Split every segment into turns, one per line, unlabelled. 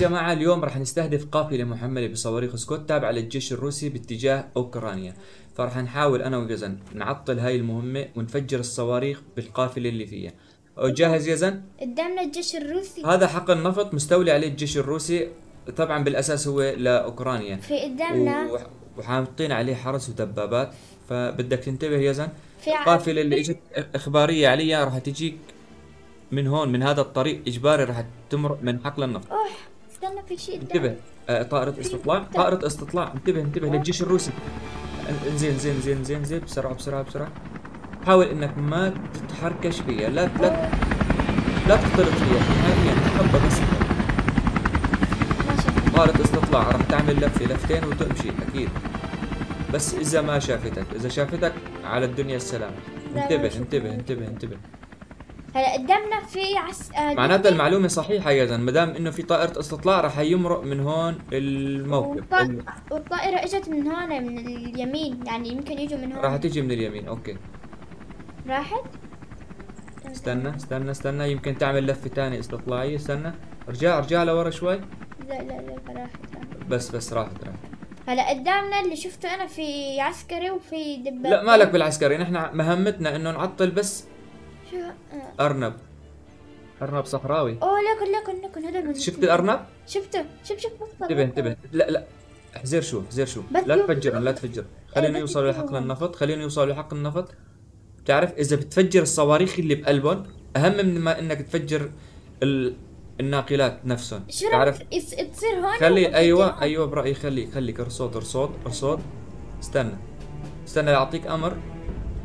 جماعة اليوم راح نستهدف قافلة محملة بصواريخ سكوت تابعة للجيش الروسي باتجاه أوكرانيا. فراح نحاول أنا وجزن نعطل هاي المهمة ونفجر الصواريخ بالقافلة اللي فيها. جاهز يا زن؟
قدامنا الجيش الروسي.
هذا حقل نفط مستولي عليه الجيش الروسي. طبعا بالأساس هو لأوكرانيا.
في قدامنا.
و- وحاطين عليه حرس ودبابات. فبدك تنتبه يا زن القافلة اللي إجت إخبارية عليها راح تجيك من هون من هذا الطريق إجباري راح تمرق من حقل النفط.
اوه استنى في شيء
انتبه. آه طائرة استطلاع. طائرة استطلاع. انتبه انتبه للجيش الروسي. ان- انزين زين زين زين زين. بسرعة بسرعة بسرعة. حاول إنك ما تتحركش فيها لا لا لا تختلط فيها نهائيا حبة بس. طائرة استطلاع. راح تعمل لفة لفتين وتمشي أكيد. بس إذا ما شافتك إذا شافتك على الدنيا السلام
لا،
انتبه
شفتني.
انتبه انتبه انتبه.
هلا قدامنا في عس آه،
معناتها المعلومة صحيحة يا زلمة. ما دام إنه في طائرة استطلاع راح يمرق من هون الموكب
والط-
ال-
والطائرة إجت من هون من اليمين. يعني يمكن يجوا من هون.
راح تيجي من اليمين. أوكي.
راحت؟
استنى استنى استنى. يمكن تعمل لفة تانية استطلاعية. استنى. ارجع ارجع لورا شوي.
لا لا لا راحت
بس بس راحت راحت.
هلا قدامنا اللي شفته أنا في عسكري وفي دبابة
لا مالك بالعسكري. نحن مهمتنا إنه نعطل بس
شو.
أرنب. أرنب صحراوي.
أوه لكن لكن لكن هذا من
شفت الأرنب؟
شفته شوف شوف
انتبه انتبه. لا لا. احذر شو احذر شو لا تفجر لا تفجر. خلينا يوصلوا. لحقل النفط. خلينا يوصلوا لحقل النفط. بتعرف إذا بتفجر الصواريخ اللي بقلبهم أهم من ما إنك تفجر ال... الناقلات نفسهم. تعرف؟
تصير هون
خلي أيوه
هون؟
أيوه برأيي خلي خليك ارصد ارصد ارصد استنى. استنى أعطيك أمر.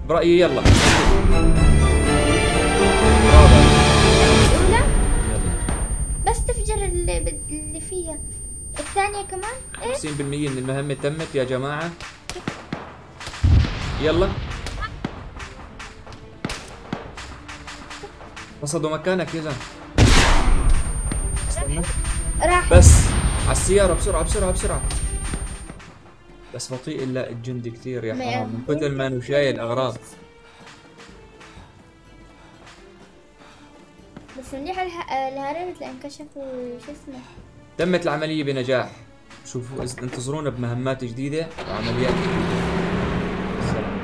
برأيي يلا.
الأولى بس تفجر اللي, اللي فيها. الثانية كمان؟ إيه؟
50% من المهمة تمت يا جماعة. يلا. رصدوا مكانك يا زلمة استنى.
راح.
بس. على السيارة بسرعة بسرعة بسرعة. بس بطيء الا الجندي كثير يا حرام. من
يعرف.
كثر ما إنه شايل أغراض.
بس منيح الهرجة لأن كشفوا شو اسمه؟
تمت العملية بنجاح. شوفوا انتظرونا بمهمات جديدة وعمليات جديدة. السلام